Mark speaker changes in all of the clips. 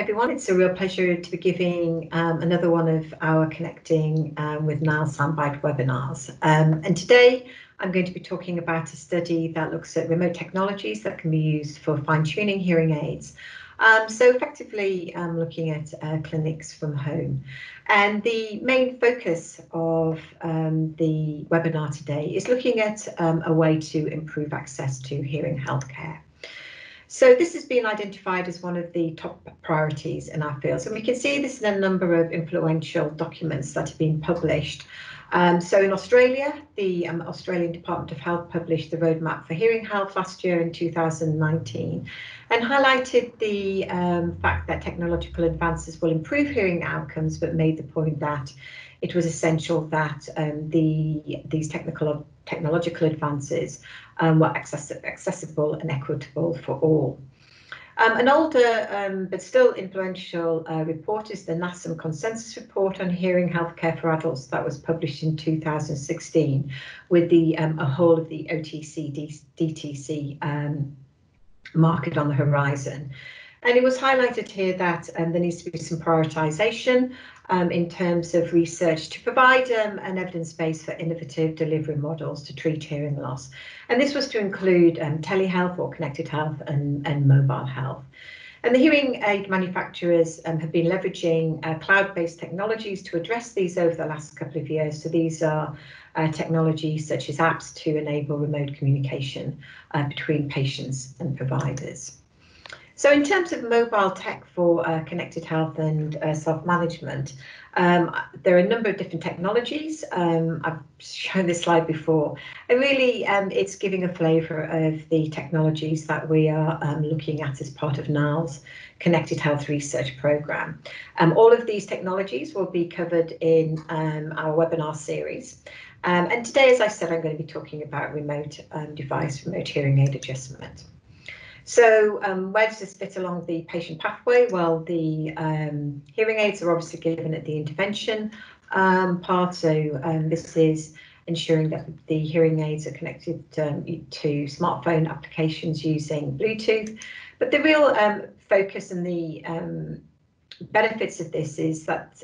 Speaker 1: everyone. It's a real pleasure to be giving um, another one of our Connecting um, with NALS Soundbite webinars. Um, and today I'm going to be talking about a study that looks at remote technologies that can be used for fine-tuning hearing aids. Um, so effectively um, looking at uh, clinics from home. And the main focus of um, the webinar today is looking at a way to improve access to hearing healthcare. So this has been identified as one of the top priorities in our field. And we can see this in a number of influential documents that have been published. Um, so in Australia, the um, Australian Department of Health published the Roadmap for Hearing Health last year in 2019 and highlighted the um, fact that technological advances will improve hearing outcomes, but made the point that it was essential that um, the these technical technological advances um, were access accessible and equitable for all. Um, an older um, but still influential uh, report is the NASEM Consensus Report on Hearing Healthcare for Adults that was published in 2016 with the um, a whole of the OTC DTC um, market on the horizon. And it was highlighted here that um, there needs to be some prioritisation um, in terms of research to provide um, an evidence base for innovative delivery models to treat hearing loss. And this was to include um, telehealth or connected health and, and mobile health. And the hearing aid manufacturers um, have been leveraging uh, cloud-based technologies to address these over the last couple of years. So these are uh, technologies such as apps to enable remote communication uh, between patients and providers. So in terms of mobile tech for uh, connected health and uh, self-management, um, there are a number of different technologies. Um, I've shown this slide before, and really um, it's giving a flavour of the technologies that we are um, looking at as part of NALS Connected Health Research Programme. Um, all of these technologies will be covered in um, our webinar series. and today, as I said, I'm going to be talking about remote device, remote hearing aid adjustment. So um, where does this fit along the patient pathway? Well, the um, hearing aids are obviously given at the intervention um, part. So um, this is ensuring that the hearing aids are connected um, to smartphone applications using Bluetooth. But the real um, focus and the benefits of this is that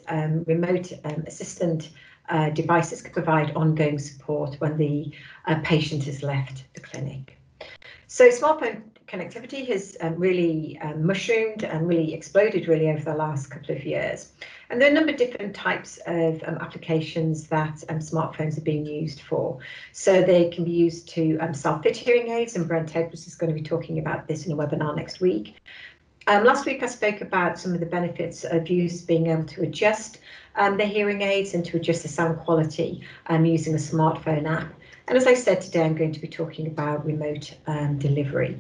Speaker 1: remote assistant uh, devices can provide ongoing support when the uh, patient has left the clinic. So smartphone connectivity has um, really um, mushroomed and really exploded really over the last couple of years. And there are a number of different types of um, applications that um, smartphones are being used for. So they can be used to um, self-fit hearing aids, and Brent Edwards is going to be talking about this in a webinar next week. Um, last week I spoke about some of the benefits of use being able to adjust the hearing aids and to adjust the sound quality using a smartphone app. And as I said today, I'm going to be talking about remote delivery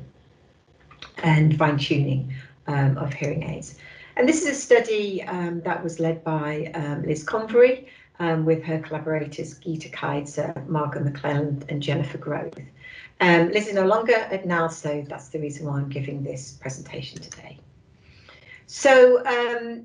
Speaker 1: and fine tuning um, of hearing aids. And this is a study um, that was led by um, Liz Convery um, with her collaborators Gitte Keidser, Margaret McLelland and Jennifer Groth. Um, Liz is no longer at NALS, so that's the reason why I'm giving this presentation today. So um,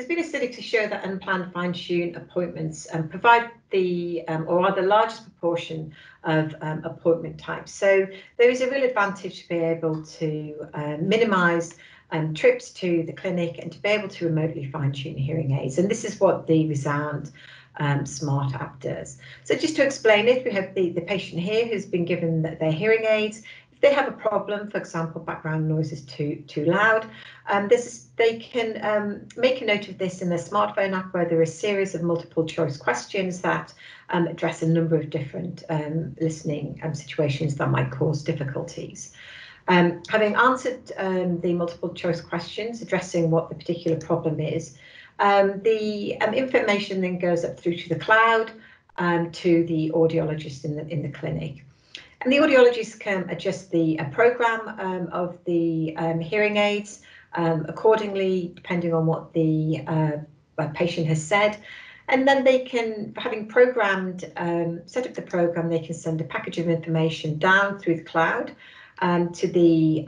Speaker 1: there's been a study to show that unplanned fine-tune appointments um, provide the um, or are the largest proportion of um, appointment types. So there is a real advantage to be able to uh, minimise um, trips to the clinic and to be able to remotely fine-tune hearing aids. And this is what the ReSound um, smart app does. So just to explain it, we have the, the patient here who's been given their hearing aids they have a problem, for example, background noise is too too loud, um, this is, they can um, make a note of this in their smartphone app where there are a series of multiple choice questions that um, address a number of different um, listening um, situations that might cause difficulties. Um, having answered the multiple choice questions, addressing what the particular problem is, the information then goes up through to the cloud to the audiologist in the in the clinic. And the audiologist can adjust the uh, program um, of the um, hearing aids um, accordingly, depending on what the uh, patient has said. And then they can, having programmed, um, set up the program, they can send a package of information down through the cloud um, to the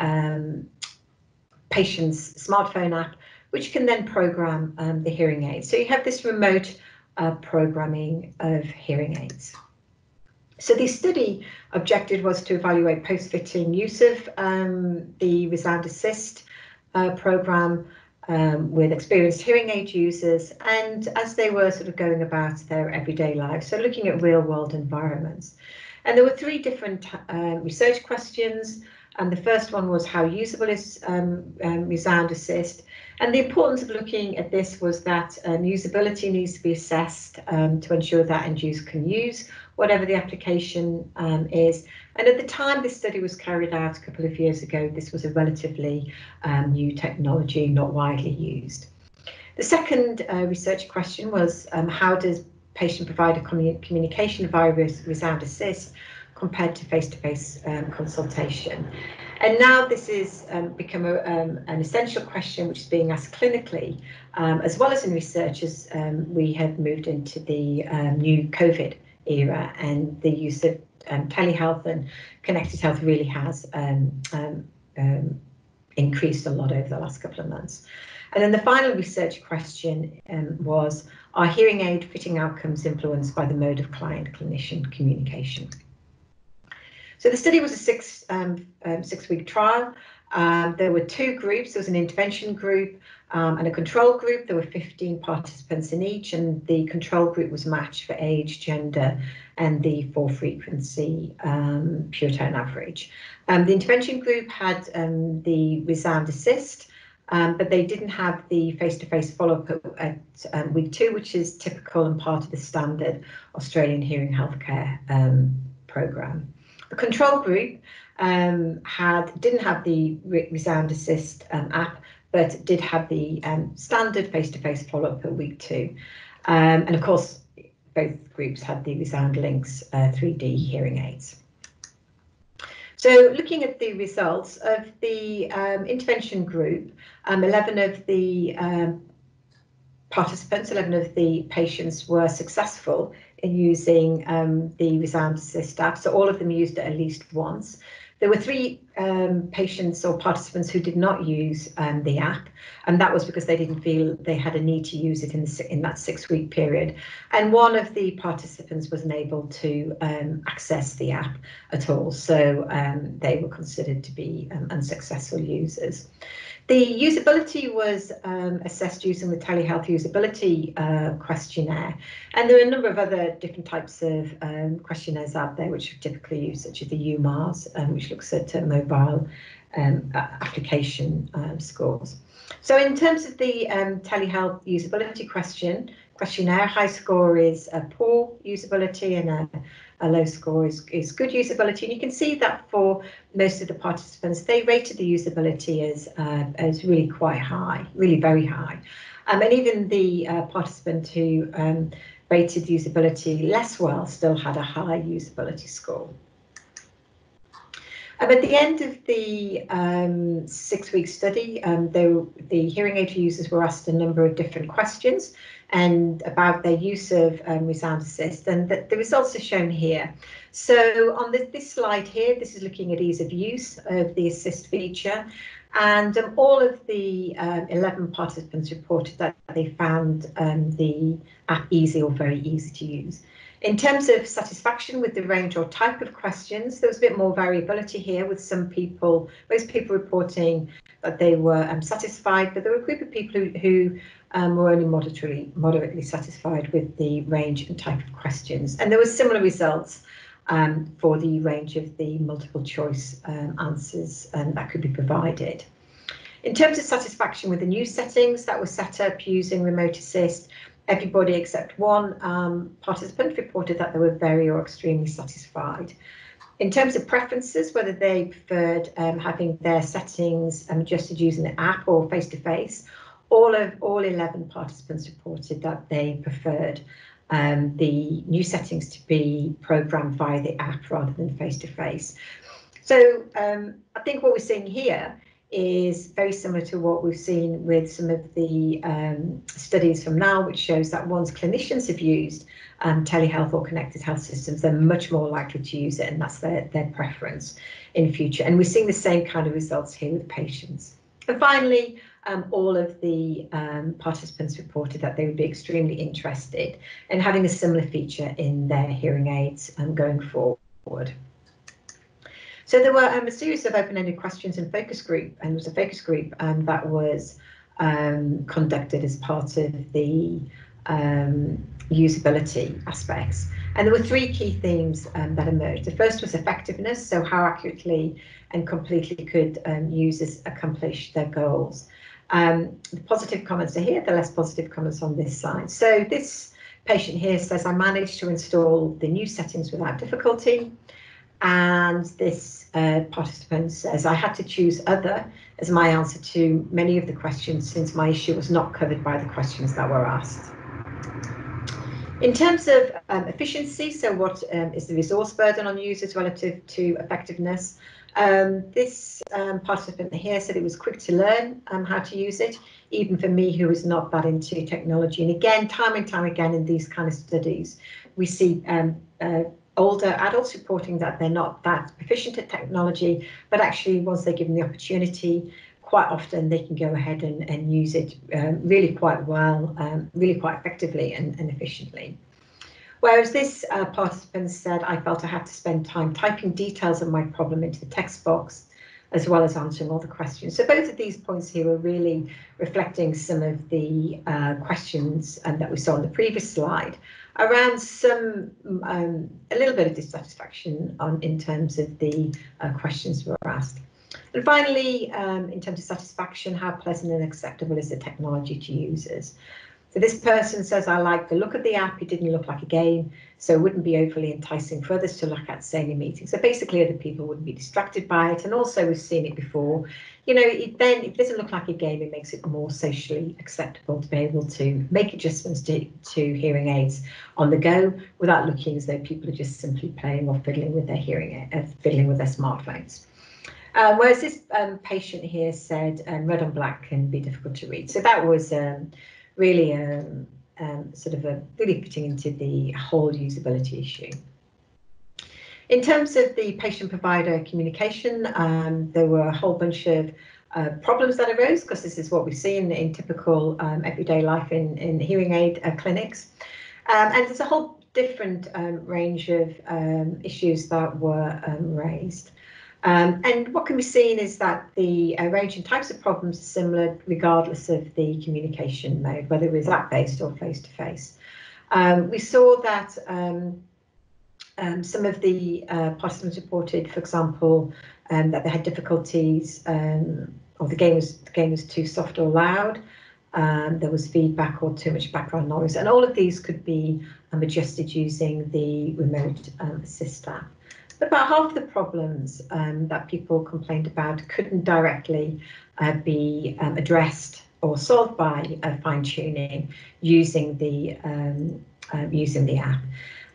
Speaker 1: patient's smartphone app, which can then program the hearing aid. So you have this remote uh, programming of hearing aids. So the study objective was to evaluate post-fitting use of um, the ReSound Assist uh, program um, with experienced hearing aid users and as they were sort of going about their everyday lives, so looking at real world environments. And there were three different uh, research questions. And the first one was how usable is um, um, ReSound Assist? And the importance of looking at this was that um, usability needs to be assessed um, to ensure that end users can use whatever the application um, is. And at the time this study was carried out a couple of years ago, this was a relatively um, new technology, not widely used. The second uh, research question was how does patient provider communication via ReSound Assist compared to face-to-face um, consultation. And now this has um, become a, um, an essential question which is being asked clinically, um, as well as in research as um, we have moved into the um, new COVID era and the use of telehealth and connected health really has increased a lot over the last couple of months. And then the final research question um, was, are hearing aid fitting outcomes influenced by the mode of client-clinician communication? So the study was a six um, um, six week trial. Um, there were two groups. There was an intervention group um, and a control group. There were 15 participants in each, and the control group was matched for age, gender, and the four frequency um, pure tone average. Um, the intervention group had the ReSound Assist. Um, but they didn't have the face-to-face follow-up at, at um, week two, which is typical and part of the standard Australian hearing healthcare um, program. The control group um, had didn't have the ReSound Assist um, app, but did have the um, standard face-to-face follow-up at week two. Um, and of course, both groups had the ReSound LiNX uh, 3D hearing aids. So looking at the results of the um, intervention group, um, 11 of the participants, 11 of the patients were successful in using um, the ReSound app. So all of them used it at least once. There were three um, patients or participants who did not use um, the app, and that was because they didn't feel they had a need to use it in, the, in that six week period. And one of the participants was unable to um, access the app at all, so um, they were considered to be um, unsuccessful users. The usability was um, assessed using the telehealth usability uh, questionnaire, and there are a number of other different types of um, questionnaires out there which are typically used, such as the UMARS, um, which looks at uh, mobile um, application um, scores. So in terms of the um, telehealth usability question, questionnaire, high score is a poor usability and a a low score is, is good usability. And you can see that for most of the participants, they rated the usability as, uh, as really quite high, really very high. Um, and even the uh, participant who um, rated usability less well still had a high usability score. Um, at the end of the um, six-week study, um, the, the hearing aid users were asked a number of different questions and about their use of um, ReSound Assist, and the, the, results are shown here. So on the, this slide here, this is looking at ease of use of the Assist feature, and um, all of the um, 11 participants reported that they found um, the app easy or very easy to use. In terms of satisfaction with the range or type of questions, there was a bit more variability here with some people, most people reporting that they were um, satisfied, but there were a group of people who, who um, were only moderately, moderately satisfied with the range and type of questions. And there were similar results um, for the range of the multiple choice um, answers um, that could be provided. In terms of satisfaction with the new settings that were set up using Remote Assist, everybody except one um, participant reported that they were very or extremely satisfied. In terms of preferences, whether they preferred um, having their settings adjusted using the app or face-to-face, all of all 11 participants reported that they preferred um, the new settings to be programmed via the app rather than face-to-face. So um, I think what we're seeing here is very similar to what we've seen with some of the um, studies from now, which shows that once clinicians have used um, telehealth or connected health systems, they're much more likely to use it, and that's their, their preference in future. And we're seeing the same kind of results here with patients. And finally, um, all of the um, participants reported that they would be extremely interested in having a similar feature in their hearing aids um, going forward. So there were um, a series of open-ended questions in focus group, and it was a focus group um, that was um, conducted as part of the usability aspects. And there were three key themes um, that emerged. The first was effectiveness, so how accurately and completely could um, users accomplish their goals. Um, the positive comments are here, the less positive comments on this side. So this patient here says, I managed to install the new settings without difficulty. And this uh, participant says, I had to choose other as my answer to many of the questions since my issue was not covered by the questions that were asked. In terms of um, efficiency, so what um, is the resource burden on users relative to effectiveness? Um, this um, participant here said it was quick to learn um, how to use it, even for me who is not that into technology. And again, time and time again in these kind of studies, we see um, uh, older adults reporting that they're not that proficient at technology, but actually once they're given the opportunity, quite often they can go ahead and, and use it um, really quite well, um, really quite effectively and, and efficiently. Whereas this uh, participant said, I felt I had to spend time typing details of my problem into the text box, as well as answering all the questions. So both of these points here are really reflecting some of the uh, questions um, that we saw on the previous slide around some, um, a little bit of dissatisfaction on, in terms of the uh, questions were asked. And finally, um, in terms of satisfaction, how pleasant and acceptable is the technology to users? So this person says, I like the look of the app. It didn't look like a game, so it wouldn't be overly enticing for others to look at say in a meeting. So basically other people wouldn't be distracted by it. And also we've seen it before, you know, it then if it doesn't look like a game, it makes it more socially acceptable to be able to make adjustments to, to hearing aids on the go without looking as though people are just simply playing or fiddling with their hearing, uh, fiddling with their smartphones. Um, whereas this um, patient here said um, red on black can be difficult to read. So that was um, really um, um, sort of a really putting into the whole usability issue. In terms of the patient-provider communication, there were a whole bunch of uh, problems that arose because this is what we see in, in typical everyday life in, in hearing aid uh, clinics. and there's a whole different range of issues that were raised. Um, and what can be seen is that the uh, range and types of problems are similar regardless of the communication mode, whether it was app-based or face-to-face. Um, we saw that um, um some of the uh, participants reported, for example, um, that they had difficulties um, or the game was the game was too soft or loud. there was feedback or too much background noise, and all of these could be adjusted using the remote assist app about half the problems um, that people complained about couldn't directly uh, be um, addressed or solved by uh, fine tuning using the um, uh, using the app.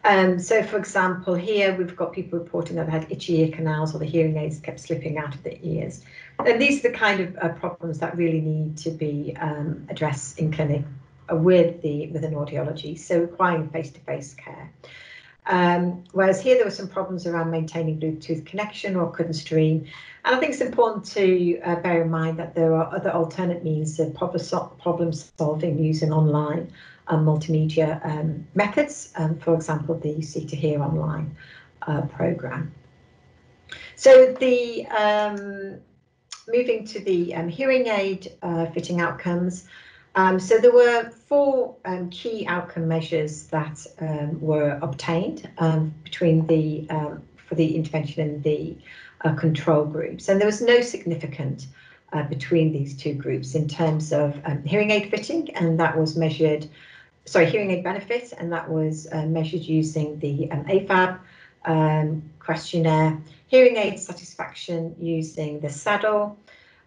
Speaker 1: Um, so, for example, here we've got people reporting that they had itchy ear canals or the hearing aids kept slipping out of their ears. And these are the kind of uh, problems that really need to be um, addressed in clinic with the with an audiology, so requiring face-to-face -face care. Um, whereas here there were some problems around maintaining Bluetooth connection or couldn't stream. And I think it's important to uh, bear in mind that there are other alternate means of problem solving using online and multimedia um, methods, um, for example, the C2Hear online uh, program. So the um, moving to the um, hearing aid uh, fitting outcomes, um, so there were four um, key outcome measures that um, were obtained um, between the um, for the intervention and the uh, control groups, and there was no significant uh, between these two groups in terms of um, hearing aid fitting, and that was measured. Sorry, hearing aid benefit, and that was uh, measured using the APHAB questionnaire. Hearing aid satisfaction using the SADL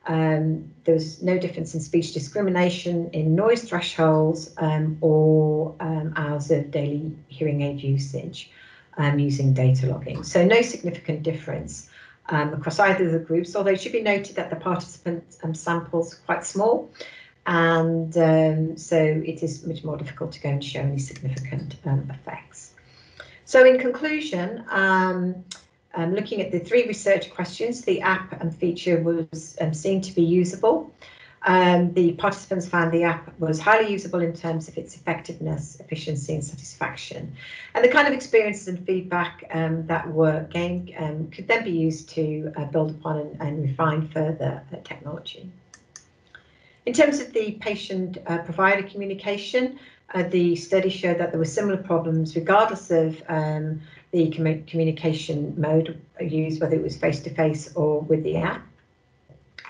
Speaker 1: um, there was no difference in speech discrimination, in noise thresholds, um, or um, hours of daily hearing aid usage um, using data logging. So no significant difference um, across either of the groups, although it should be noted that the participant um, samples quite small, and so it is much more difficult to go and show any significant effects. So in conclusion, um, looking at the three research questions, the app and feature was um, seen to be usable. Um, the participants found the app was highly usable in terms of its effectiveness, efficiency and satisfaction. And the kind of experiences and feedback um, that were gained um, could then be used to uh, build upon and, and refine further uh, technology. In terms of the patient-provider uh, communication, uh, the study showed that there were similar problems regardless of um, the com communication mode used, whether it was face-to-face or with the app.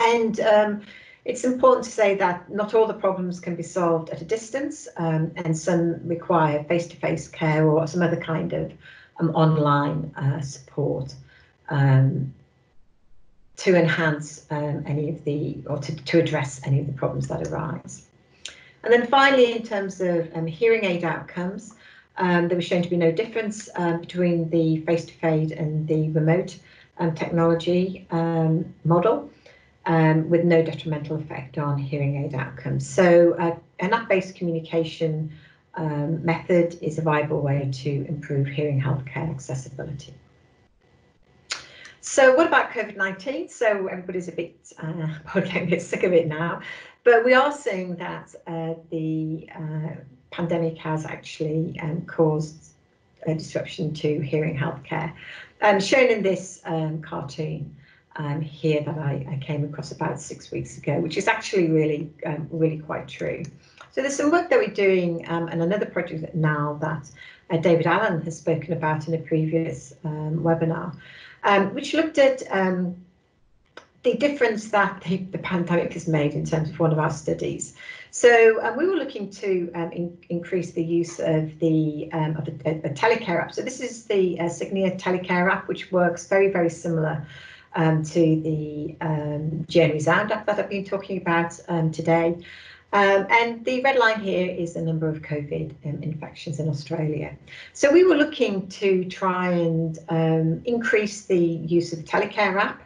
Speaker 1: And um, it's important to say that not all the problems can be solved at a distance, um, and some require face-to-face -face care or some other kind of um, online uh, support um, to enhance um, any of the, or to, to address any of the problems that arise. And then finally, in terms of um, hearing aid outcomes, um, there was shown to be no difference um, between the face-to-face and the remote um, technology um, model, um, with no detrimental effect on hearing aid outcomes. So uh, an app-based communication method is a viable way to improve hearing healthcare accessibility. So what about COVID-19? So everybody's a bit, uh, a bit sick of it now. But we are seeing that uh, the uh, pandemic has actually um, caused a disruption to hearing healthcare. Um, shown in this um, cartoon um, here that I, I, came across about six weeks ago, which is actually really, um, really quite true. So there's some work that we're doing um, and another project now that uh, David Allen has spoken about in a previous webinar, which looked at the difference that the, the, pandemic has made in terms of one of our studies. So um, we were looking to um, in, increase the use of the um, of a, a, telecare app. So this is the uh, Signia telecare app, which works very very similar um, to the um, Journey Sound app that I've been talking about um, today. Um, and the red line here is the number of COVID infections in Australia. So we were looking to try and increase the use of the Telecare app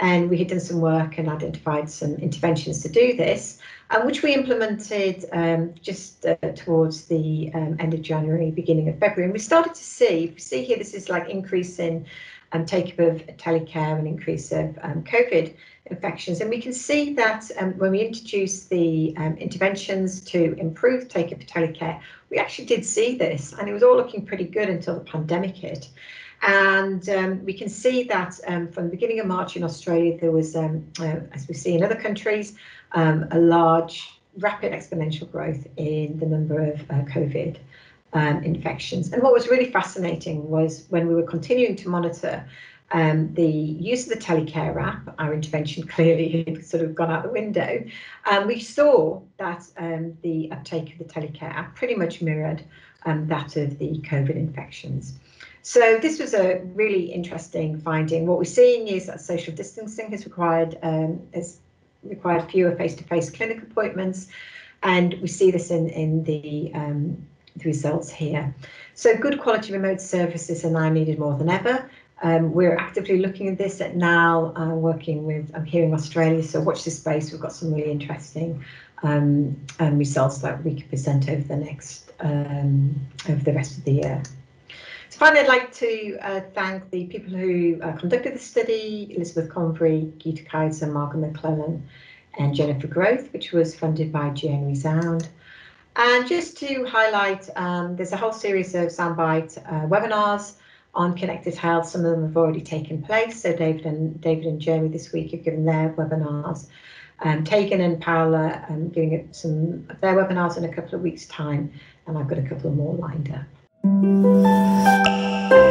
Speaker 1: and we had done some work and identified some interventions to do this, um, which we implemented um, just uh, towards the um, end of January, beginning of February. And we started to see, you see here, this is like increase in um, take-up of telecare and increase of um, COVID infections. And we can see that um, when we introduced the um, interventions to improve take-up of telecare, we actually did see this, and it was all looking pretty good until the pandemic hit. And um, we can see that um, from the beginning of March in Australia, there was, um, uh, as we see in other countries, um, a large, rapid exponential growth in the number of uh, COVID um, infections. And what was really fascinating was when we were continuing to monitor um, the use of the telecare app, our intervention clearly had sort of gone out the window. Um, we saw that um, the uptake of the telecare app pretty much mirrored um, that of the COVID infections. So this was a really interesting finding. What we're seeing is that social distancing has required um, has required fewer face-to-face -face clinic appointments, and we see this in in the um, the results here. So good quality remote services are now needed more than ever. Um, we're actively looking at this at now, uh, working with I'm here in Australia. So watch this space. We've got some really interesting um, um results that we can present over the next um, over the rest of the year. So finally, I'd like to uh, thank the people who uh, conducted the study, Elizabeth Convery, Gitte Keidser, Margaret McLelland, and Jennifer Groth, which was funded by GN ReSound. And just to highlight, um, there's a whole series of soundbite uh, webinars on connected health. Some of them have already taken place. So David and David and Jeremy this week have given their webinars. Um, Tegan and Paola um, giving some of their webinars in a couple of weeks' time, and I've got a couple more lined up. Música